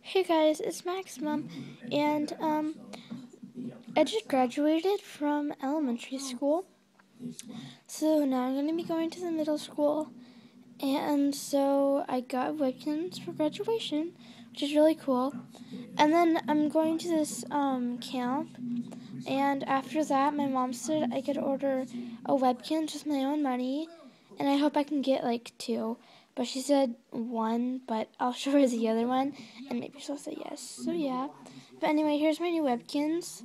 Hey guys, it's Maximum, and um, I just graduated from elementary school, so now I'm going to be going to the middle school, and so I got Webkinz for graduation, which is really cool, and then I'm going to this um, camp, and after that, my mom said I could order a Webkinz with my own money, and I hope I can get like two. But she said one, but I'll show her the other one, and maybe she'll say yes. So yeah. But anyway, here's my new Webkinz.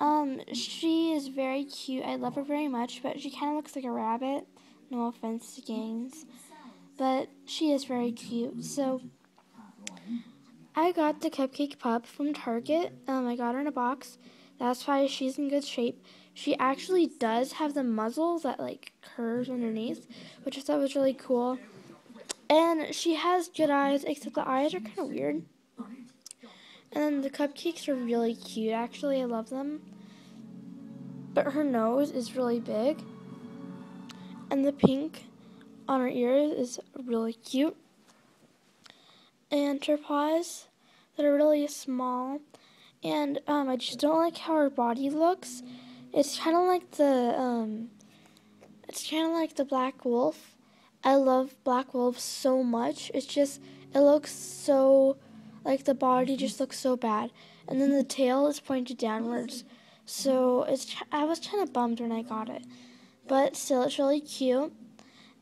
Um, she is very cute. I love her very much, but she kind of looks like a rabbit. No offense to Ganz, but she is very cute. So I got the cupcake pup from Target. Um, I got her in a box. That's why she's in good shape. She actually does have the muzzle that like curves underneath, which I thought was really cool. And she has good eyes, except the eyes are kind of weird. And then the cupcakes are really cute. Actually, I love them. But her nose is really big. And the pink on her ears is really cute. And her paws that are really small. And um, I just don't like how her body looks. It's kind of like the um, it's kind of like the black wolf I love Black Wolf so much. It's just it looks so like the body just looks so bad, and then the tail is pointed downwards. So it's I was kind of bummed when I got it, but still it's really cute,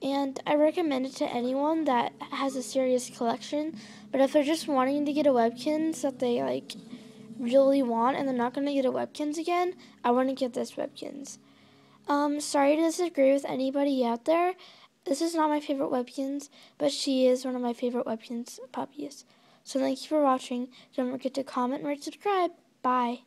and I recommend it to anyone that has a serious collection. But if they're just wanting to get a Webkinz that they like really want and they're not going to get a Webkinz again, I want to get this Webkinz. Um, sorry to disagree with anybody out there. This is not my favorite Webkinz, but she is one of my favorite Webkinz puppies. So thank you for watching. Don't forget to comment, rate, subscribe. Bye.